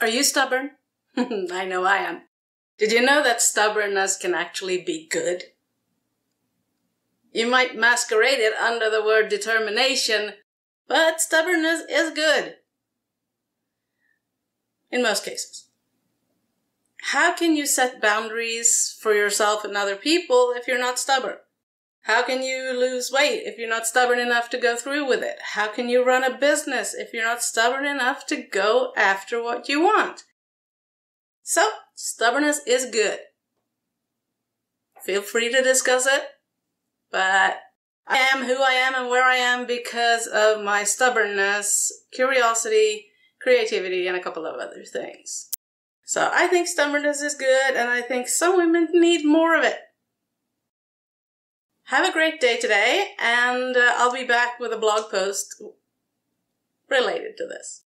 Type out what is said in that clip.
Are you stubborn? I know I am. Did you know that stubbornness can actually be good? You might masquerade it under the word determination, but stubbornness is good. In most cases. How can you set boundaries for yourself and other people if you're not stubborn? How can you lose weight if you're not stubborn enough to go through with it? How can you run a business if you're not stubborn enough to go after what you want? So, stubbornness is good. Feel free to discuss it, but I am who I am and where I am because of my stubbornness, curiosity, creativity, and a couple of other things. So I think stubbornness is good, and I think some women need more of it. Have a great day today, and uh, I'll be back with a blog post related to this.